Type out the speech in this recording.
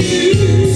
you.